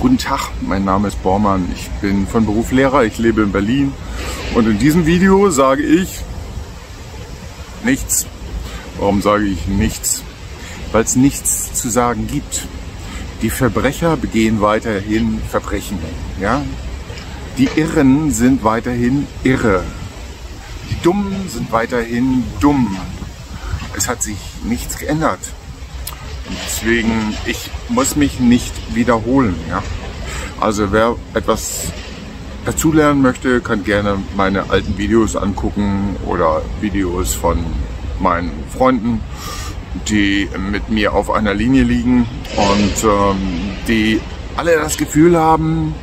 Guten Tag, mein Name ist Bormann. Ich bin von Beruf Lehrer, ich lebe in Berlin und in diesem Video sage ich nichts. Warum sage ich nichts? Weil es nichts zu sagen gibt. Die Verbrecher begehen weiterhin Verbrechen. Ja? Die Irren sind weiterhin irre. Die Dummen sind weiterhin dumm. Es hat sich nichts geändert. Deswegen, ich muss mich nicht wiederholen. Ja? Also wer etwas dazulernen möchte, kann gerne meine alten Videos angucken oder Videos von meinen Freunden, die mit mir auf einer Linie liegen und ähm, die alle das Gefühl haben,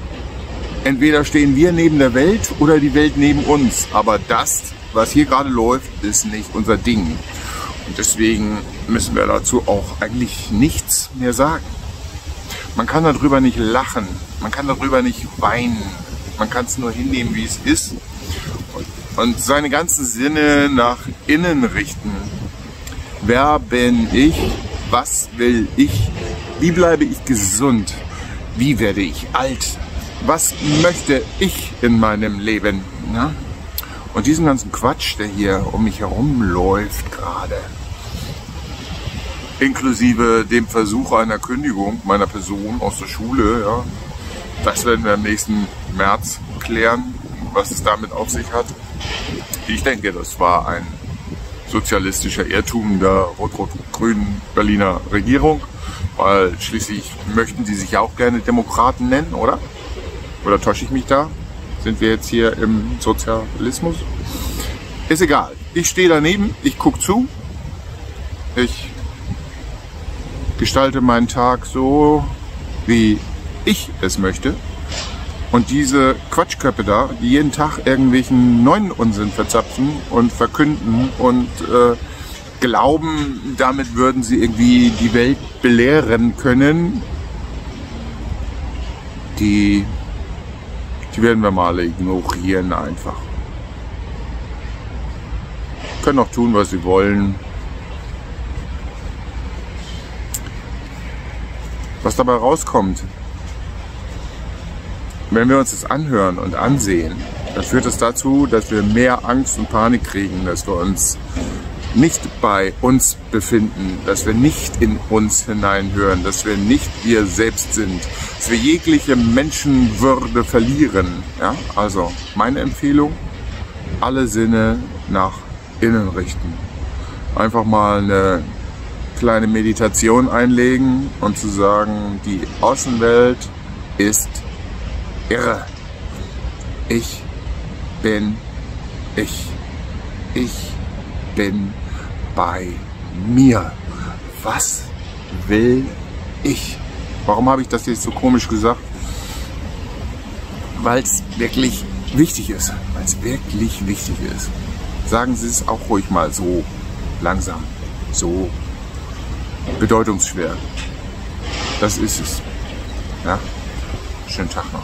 entweder stehen wir neben der Welt oder die Welt neben uns. Aber das, was hier gerade läuft, ist nicht unser Ding. Und deswegen müssen wir dazu auch eigentlich nichts mehr sagen. Man kann darüber nicht lachen, man kann darüber nicht weinen, man kann es nur hinnehmen, wie es ist und, seine ganzen Sinne nach innen richten. Wer bin ich? Was will ich? Wie bleibe ich gesund? Wie werde ich alt? Was möchte ich in meinem Leben? Na? Und diesen ganzen Quatsch, der hier um mich herum läuft gerade, inklusive dem Versuch einer Kündigung meiner Person aus der Schule, ja, das werden wir im nächsten März klären, was es damit auf sich hat. Ich denke, das war ein sozialistischer Irrtum der rot-rot-grünen Berliner Regierung, weil schließlich möchten sie sich ja auch gerne Demokraten nennen, oder? Oder täusche ich mich da? Sind wir jetzt hier im Sozialismus? Ist egal. Ich stehe daneben, ich gucke zu. Ich gestalte meinen Tag so, wie ich es möchte. Und diese Quatschköpfe da, die jeden Tag irgendwelchen neuen Unsinn verzapfen und verkünden und äh, glauben, damit würden sie irgendwie die Welt belehren können, die die werden wir mal ignorieren einfach. Können auch tun, was sie wollen. Was dabei rauskommt, wenn wir uns das anhören und ansehen, dann führt es das dazu, dass wir mehr Angst und Panik kriegen, dass wir uns nicht bei uns befinden, dass wir nicht in uns hineinhören, dass wir nicht wir selbst sind, dass wir jegliche Menschenwürde verlieren. Ja? Also meine Empfehlung, alle Sinne nach innen richten. Einfach mal eine kleine Meditation einlegen und zu sagen, die Außenwelt ist irre. Ich bin ich. Ich bin bei mir. Was will ich? Warum habe ich das jetzt so komisch gesagt? Weil es wirklich wichtig ist. Weil es wirklich wichtig ist. Sagen Sie es auch ruhig mal so langsam, so bedeutungsschwer. Das ist es. Ja? Schönen Tag noch.